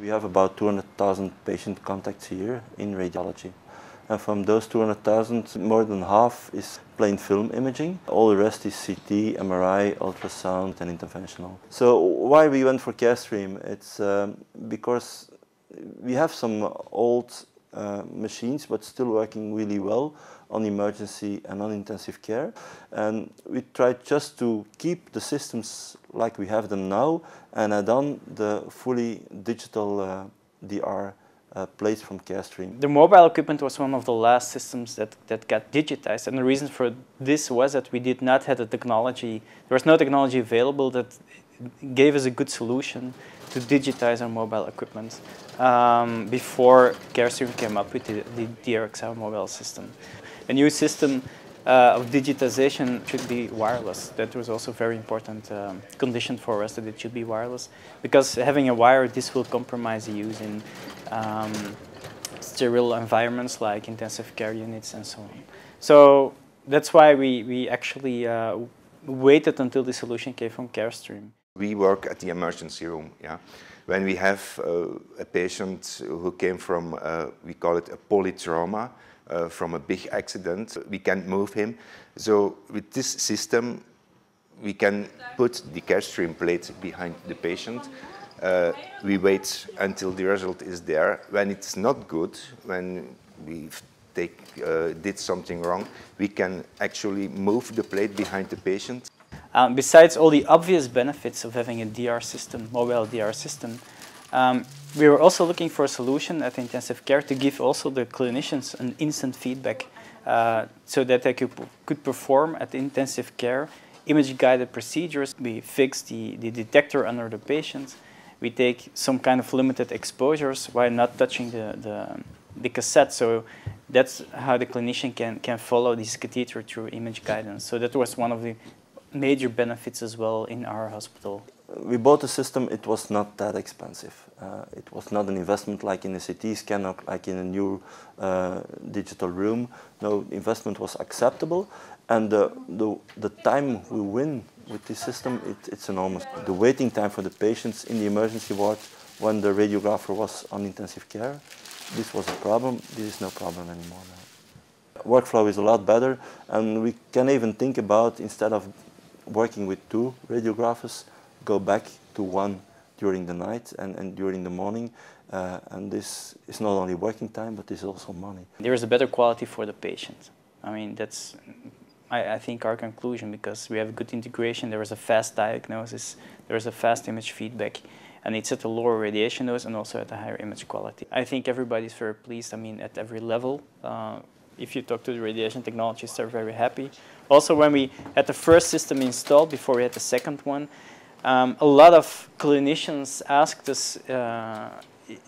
We have about 200,000 patient contacts here in radiology. And from those 200,000, more than half is plain film imaging. All the rest is CT, MRI, ultrasound and interventional. So why we went for Carestream? It's um, because we have some old uh, machines but still working really well on emergency and on intensive care. And we tried just to keep the systems like we have them now and add on the fully digital uh, DR uh, plates from Carestream. The mobile equipment was one of the last systems that, that got digitized and the reason for this was that we did not have the technology, there was no technology available that gave us a good solution to digitize our mobile equipment um, before Carestream came up with the, the mobile system. A new system uh, of digitization should be wireless. That was also a very important um, condition for us that it should be wireless because having a wire, this will compromise the use in um, sterile environments like intensive care units and so on. So that's why we, we actually uh, waited until the solution came from Carestream. We work at the emergency room. Yeah, when we have uh, a patient who came from, uh, we call it a polytrauma, uh, from a big accident, we can't move him. So with this system, we can put the Carestream plate behind the patient. Uh, we wait until the result is there. When it's not good, when we take, uh, did something wrong, we can actually move the plate behind the patient um, besides all the obvious benefits of having a DR system, mobile DR system, um, we were also looking for a solution at intensive care to give also the clinicians an instant feedback uh, so that they could, could perform at intensive care image-guided procedures. We fix the, the detector under the patient. We take some kind of limited exposures while not touching the, the, the cassette. So that's how the clinician can, can follow this catheter through image guidance. So that was one of the major benefits as well in our hospital. We bought a system, it was not that expensive. Uh, it was not an investment like in a CT scan or like in a new uh, digital room. No, investment was acceptable and the, the, the time we win with this system, it, it's enormous. The waiting time for the patients in the emergency ward when the radiographer was on intensive care, this was a problem, this is no problem anymore now. Workflow is a lot better and we can even think about instead of working with two radiographers, go back to one during the night and, and during the morning. Uh, and this is not only working time, but is also money. There is a better quality for the patient. I mean, that's, I, I think, our conclusion because we have good integration. There is a fast diagnosis. There is a fast image feedback. And it's at a lower radiation dose and also at a higher image quality. I think everybody's very pleased. I mean, at every level. Uh, if you talk to the radiation technologists, they're very happy. Also, when we had the first system installed, before we had the second one, um, a lot of clinicians asked us, uh,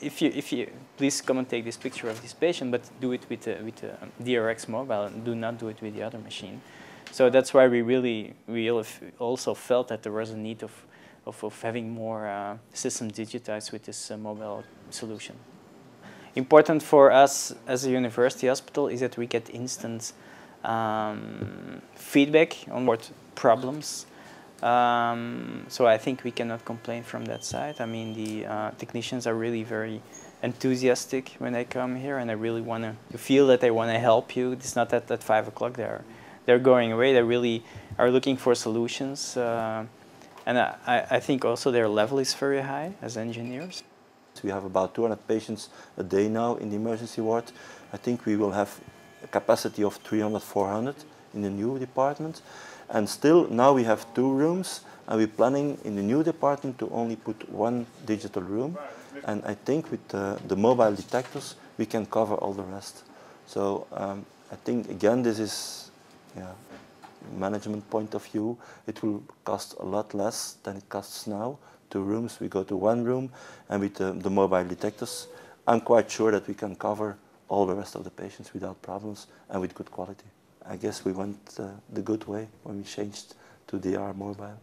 if you, if you, please come and take this picture of this patient, but do it with a, with a DRX mobile and do not do it with the other machine. So that's why we really, we also felt that there was a need of, of, of having more uh, systems digitized with this uh, mobile solution. Important for us as a university hospital is that we get instant um, feedback on what problems. Um, so I think we cannot complain from that side. I mean, the uh, technicians are really very enthusiastic when they come here and they really want to feel that they want to help you. It's not that at 5 o'clock they're, they're going away. They really are looking for solutions. Uh, and I, I think also their level is very high as engineers. We have about 200 patients a day now in the emergency ward. I think we will have a capacity of 300, 400 in the new department. And still, now we have two rooms, and we're planning in the new department to only put one digital room. And I think with uh, the mobile detectors, we can cover all the rest. So um, I think, again, this is, yeah, management point of view, it will cost a lot less than it costs now. Two rooms, we go to one room, and with the, the mobile detectors, I'm quite sure that we can cover all the rest of the patients without problems and with good quality. I guess we went uh, the good way when we changed to DR mobile.